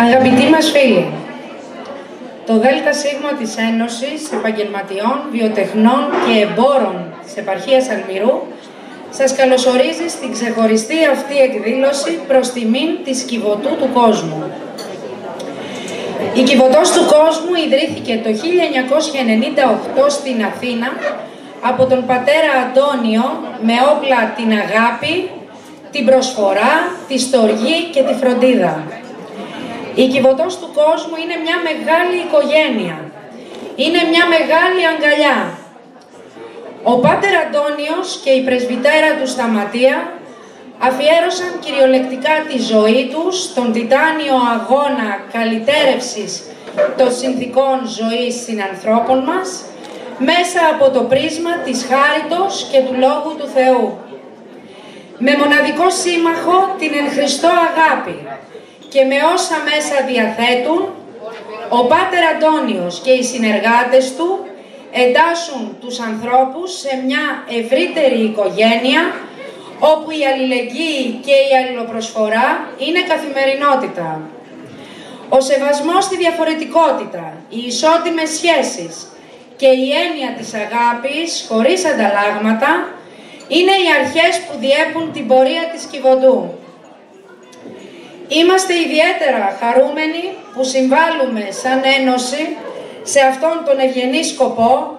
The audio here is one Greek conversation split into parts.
Αγαπητοί μας φίλοι, το ΔΣ της Ένωσης Επαγγελματιών, Βιοτεχνών και Εμπόρων της Επαρχίας Αλμυρού σας καλωσορίζει στην ξεχωριστή αυτή εκδήλωση προς τιμήν της Κιβωτού του Κόσμου. Η Κιβωτός του Κόσμου ιδρύθηκε το 1998 στην Αθήνα από τον πατέρα Αντώνιο με όπλα την αγάπη, την προσφορά, τη στοργή και τη φροντίδα. Η Κιβωτός του κόσμου είναι μια μεγάλη οικογένεια. Είναι μια μεγάλη αγκαλιά. Ο Πάτερ Αντώνιος και η πρεσβυτέρα του Σταματία αφιέρωσαν κυριολεκτικά τη ζωή τους στον τιτάνιο αγώνα καλυτέρευσης των συνθήκων ζωής συνανθρώπων μας μέσα από το πρίσμα της χάριτος και του Λόγου του Θεού. Με μοναδικό σύμμαχο την εν Χριστώ αγάπη, και με όσα μέσα διαθέτουν, ο Πάτερ Αντώνιος και οι συνεργάτες του εντάσσουν τους ανθρώπους σε μια ευρύτερη οικογένεια όπου η αλληλεγγύη και η αλληλοπροσφορά είναι καθημερινότητα. Ο σεβασμός στη διαφορετικότητα, οι ισότιμες σχέσεις και η έννοια της αγάπης χωρίς ανταλλάγματα είναι οι αρχές που διέπουν την πορεία της Κιβωτού. Είμαστε ιδιαίτερα χαρούμενοι που συμβάλλουμε σαν Ένωση σε αυτόν τον ευγενή σκοπό,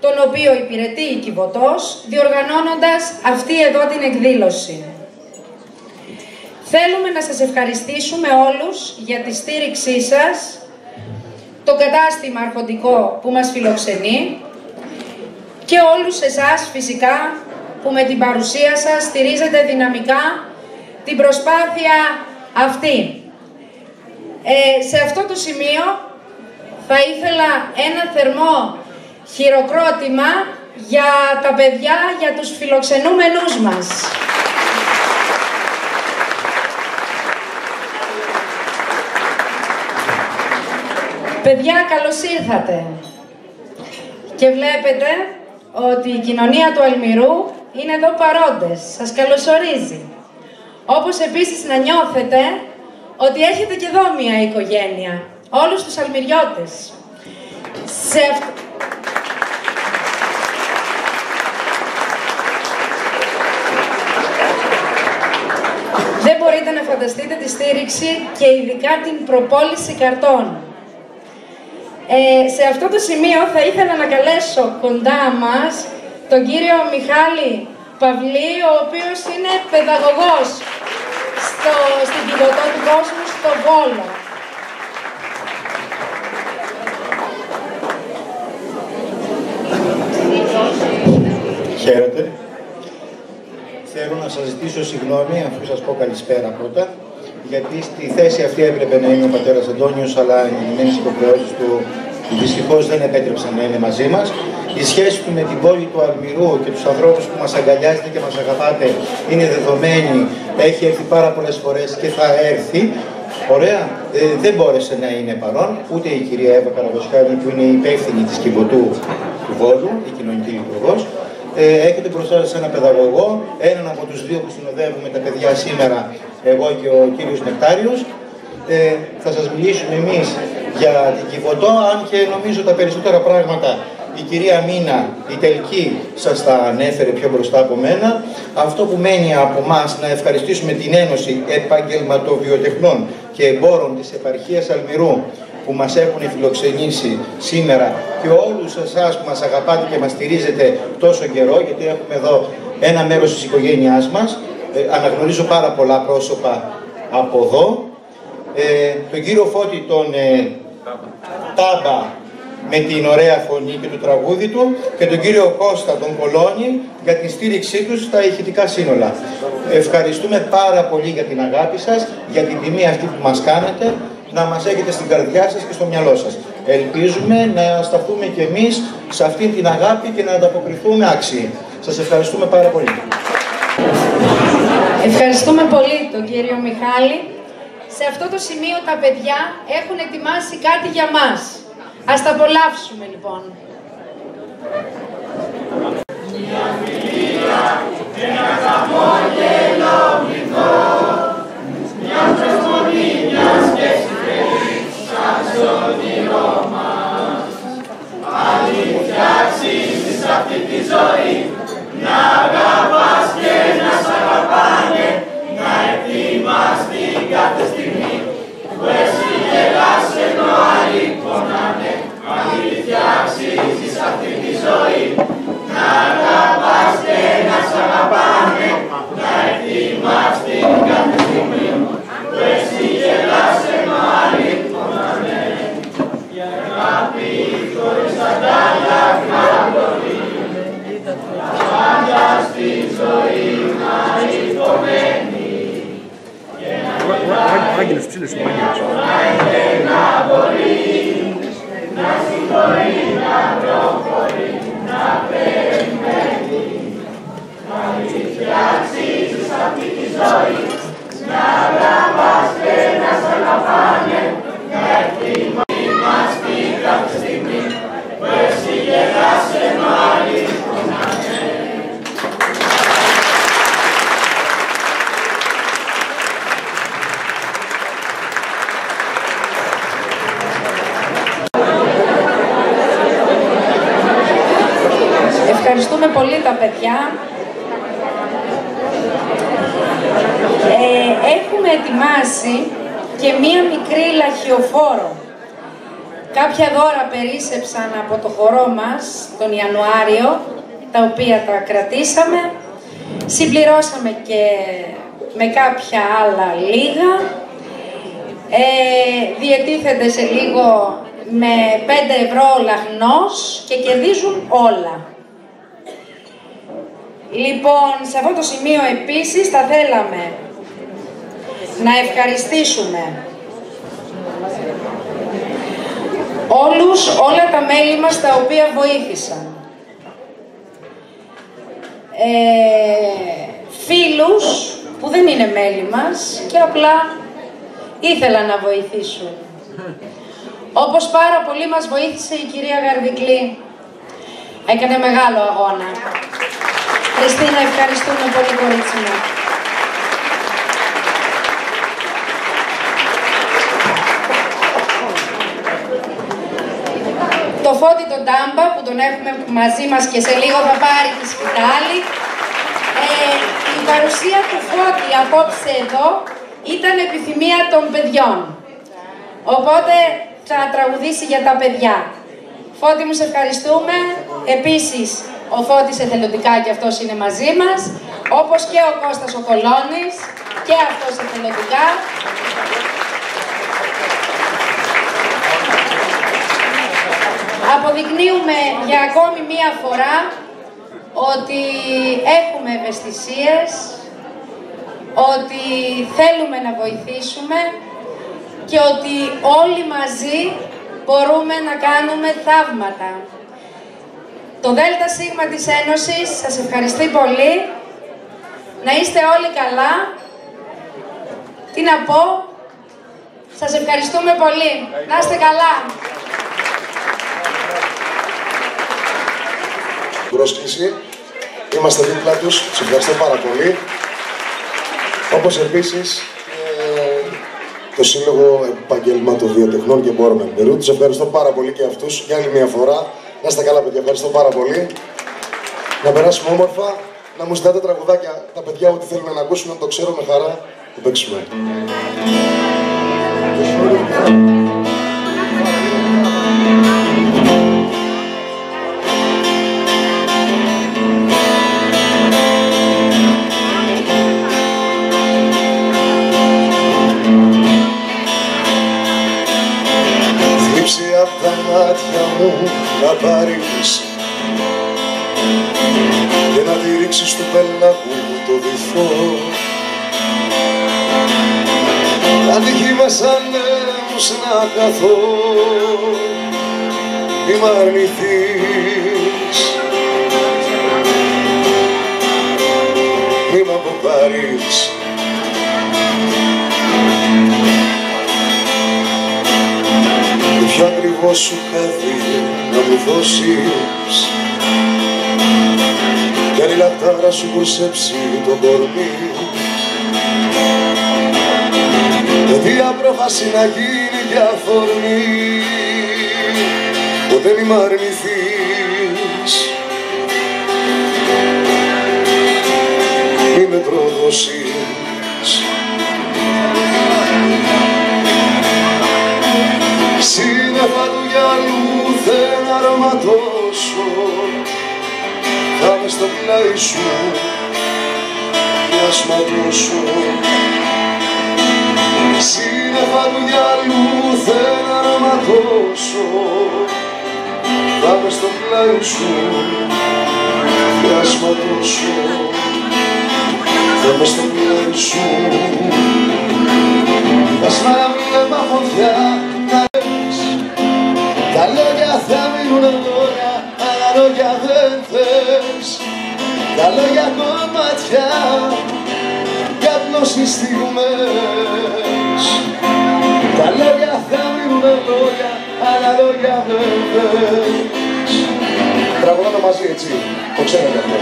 τον οποίο υπηρετεί η Κιβωτός, διοργανώνοντας αυτή εδώ την εκδήλωση. Θέλουμε να σας ευχαριστήσουμε όλους για τη στήριξή σας, το κατάστημα αρχοντικό που μας φιλοξενεί και όλους εσάς φυσικά που με την παρουσία σας στηρίζετε δυναμικά την προσπάθεια αυτή. Ε, σε αυτό το σημείο θα ήθελα ένα θερμό χειροκρότημα για τα παιδιά, για τους φιλοξενούμενους μας. Παιδιά, καλώς ήρθατε. Και βλέπετε ότι η κοινωνία του Αλμυρού είναι εδώ παρόντες. Σας καλωσορίζει. Όπως επίσης να νιώθετε ότι έχετε και εδώ μια οικογένεια, όλους τους αλμυριώτες. Σε Δεν μπορείτε να φανταστείτε τη στήριξη και ειδικά την προπόληση καρτών. Ε, σε αυτό το σημείο θα ήθελα να καλέσω κοντά μας τον κύριο Μιχάλη Παυλή, ο οποίος είναι παιδαγωγός στο, στην Κιβωτό του Κόσμου στο Βόλο. Χαίρετε. Θέλω να σας ζητήσω συγγνώμη, αφού σας πω καλησπέρα πρώτα, γιατί στη θέση αυτή έπρεπε να είναι ο πατέρας Αντώνιος, αλλά οι λυμμένες υποχρεώσεις του δυστυχώς δεν επέτρεψαν να είναι μαζί μας. Η σχέση του με την πόλη του Αλμυρού και τους ανθρώπους που μας αγκαλιάζετε και μας αγαπάτε είναι δεδομένη, έχει έρθει πάρα πολλές φορές και θα έρθει. Ωραία, ε, δεν μπόρεσε να είναι παρόν ούτε η κυρία Εύα Καραβοσχάνη που είναι η υπεύθυνη της Κιβωτού του Βόλου, η κοινωνική λειτουργός. Ε, έχετε μπροστά σας ένα παιδαγωγό, έναν από τους δύο που συνοδεύουμε τα παιδιά σήμερα, εγώ και ο κύριος Νεκτάριος. Ε, θα σας μιλήσουμε εμείς για την Κιβωτό, αν και νομίζω τα περισσότερα πράγματα η κυρία Μίνα, η τελική, σας τα ανέφερε πιο μπροστά από μένα. Αυτό που μένει από εμάς να ευχαριστήσουμε την Ένωση Επαγγελματοβιοτεχνών και Εμπόρων της Επαρχίας Αλμυρού που μας έχουν φιλοξενήσει σήμερα και όλους εσάς που μας αγαπάτε και μας στηρίζετε τόσο καιρό, γιατί έχουμε εδώ ένα μέρος της οικογένειάς μας. Ε, αναγνωρίζω πάρα πολλά πρόσωπα από εδώ. Ε, τον κύριο Φώτη τον ε, Τάμπα με την ωραία φωνή και το τραγούδι του και τον κύριο Κώστα τον Κολόνη για την στήριξή τους στα ηχητικά σύνολα. Ευχαριστούμε πάρα πολύ για την αγάπη σας, για την τιμή αυτή που μας κάνετε, να μας έχετε στην καρδιά σας και στο μυαλό σας. Ελπίζουμε να σταθούμε και εμείς σε αυτή την αγάπη και να ανταποκριθούμε άξιοι. Σας ευχαριστούμε πάρα πολύ. Ευχαριστούμε πολύ τον κύριο Μιχάλη. Σε αυτό το σημείο τα παιδιά έχουν ετοιμάσει κάτι για μας. Ας τα απολαύσουμε λοιπόν. Μια φιλία, ζωή να αγαπάστε, να σ' αγαπάνε να ετοιμάστε κάθε στιγμή το εσύ γελάσε μάλλη πονάνε η αγάπη χωρίς αντάλλα χαμονή τα πάντα στη ζωή να υπομένει και να κοιτάει να μπορεί να συγχωρείς, να προχωρεί, να περιμένει. Αλήθεια αξίζεις αυτή τη ζωή, να αγαπάστε, να σ' αγαπάνε, να εκτιμά μας την κάθε στιγμή, που εσύ γελάσε μάλι Ευχαριστούμε πολύ τα παιδιά. Ε, έχουμε ετοιμάσει και μία μικρή λαχιοφόρο. Κάποια δώρα περίσεψαν από το χορό μας τον Ιανουάριο, τα οποία τα κρατήσαμε. Συμπληρώσαμε και με κάποια άλλα λίγα. Ε, διετίθεται σε λίγο με 5 ευρώ λαχνός και κερδίζουν όλα. Λοιπόν, σε αυτό το σημείο επίσης θα θέλαμε να ευχαριστήσουμε όλους, όλα τα μέλη μας τα οποία βοήθησαν. Ε, φίλους που δεν είναι μέλη μας και απλά ήθελαν να βοηθήσουν. Όπως πάρα πολύ μας βοήθησε η κυρία Γαρδικλή. Έκανε μεγάλο αγώνα. Χριστίνα, ευχαριστούμε πολύ κορίτσι μου. Φώτη τον Τάμπα που τον έχουμε μαζί μας και σε λίγο θα πάρει τη σκητάλη. Ε, η παρουσία του Φώτη απόψε εδώ ήταν επιθυμία των παιδιών. Οπότε θα τραγουδήσει για τα παιδιά. Φώτη μου, σε ευχαριστούμε. Επίσης, ο Φώτης εθελοντικά και αυτός είναι μαζί μας, όπως και ο Κώστας ο Κολώνης και αυτός εθελοντικά. Αποδεικνύουμε για ακόμη μία φορά ότι έχουμε ευαισθησίες, ότι θέλουμε να βοηθήσουμε και ότι όλοι μαζί μπορούμε να κάνουμε θαύματα. Το ΔΣ της Ένωσης σας ευχαριστεί πολύ. Να είστε όλοι καλά. Τι να πω. Σας ευχαριστούμε πολύ. Να είστε καλά. Πρόσκληση. Είμαστε δίπλα τους. Σας ευχαριστώ πάρα πολύ. Όπως επίσης το Σύλλογο Επαγγελμάτων Βιοτεχνών και Μπόρων Περού. Τους ευχαριστώ πάρα πολύ και αυτούς για άλλη μια φορά. Να είστε καλά, παιδιά. Ευχαριστώ πάρα πολύ. Να περάσουμε όμορφα. Να μου ζητάτε τραγουδάκια τα παιδιά ό,τι θέλουν να ακούσουν, να το ξέρω με χαρά. Το παίξουμε. Πέλαγου το βυθό τα δική μας ανέμους να καθώ μη μ' αρνηθείς. Μη μ' αποπάρεις Ποιο ακριβώς σου χάθη να μου δώσεις; Κι αν η λαχτάρα σου κουρσέψει το κορμί. Γιατί απρόφαση να γίνει για φορμή ποτέ μη μ' αρνηθείς. Μη με προδώσεις σύννεφα του γυαλού δεν αρωματώσω. θα με στο πλάι σου και ασματώσω σύννεφα του γυαλού δεν αρωματώσω θα με στο πλάι σου και ασματώσω θα με στο πλάι σου. Ασματώσω φωτιά να λες λόγια κομμάτια, καπνός οι στιγμές Τα λόγια θα μείνουν λόγια, αλλά λόγια δεν θες. Τραγουδάμε μαζί έτσι, το ξέρετε αυτό.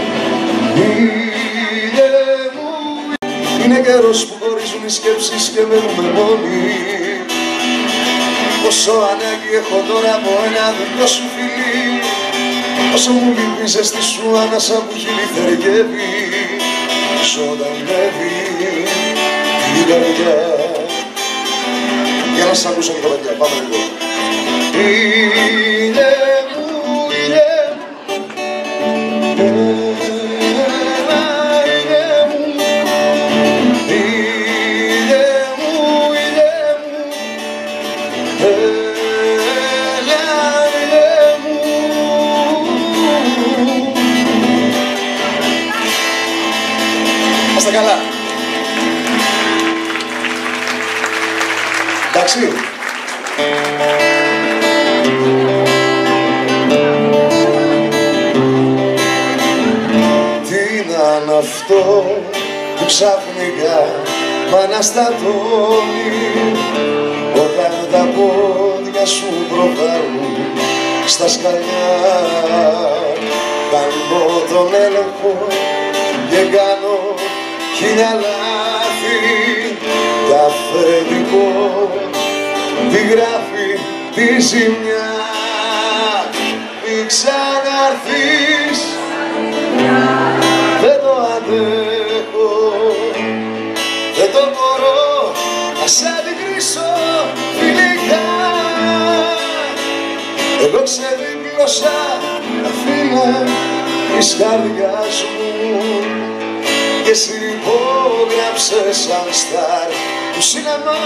Ήλιε μου, είναι καιρός που χωρίζουν οι σκέψεις και μένουμε μόνοι. Πόσο ανάγκη έχω τώρα από ένα δικό σου φιλί Όσο μου λείπει ζέστη σου ανάσα που χείλη θεργεύει Ζωντανεύει την καρδιά. Για να σας ακούσω λίγο παιδιά, πάμε λίγο. Είναι Είμαστε καλά. Εντάξει. Τι ήταν αυτό που ξαφνικά μ' αναστατώνει; Όταν τα πόδια σου προβάλλουν στα σκαλιά κάνω τον έλεγχο και κάνω χίλια λάθη τα αφεντικό τη γράφει τη ζημιά. Μη ξαναρθείς. Δεν το αντέχω. Δεν το μπορώ. Να σ' αντικρίσω φιλικά. Εγώ ξεδίπλωσα τα φύλλα της καρδιάς μου και συνυπόγραψε σαν στάρ του σινεμά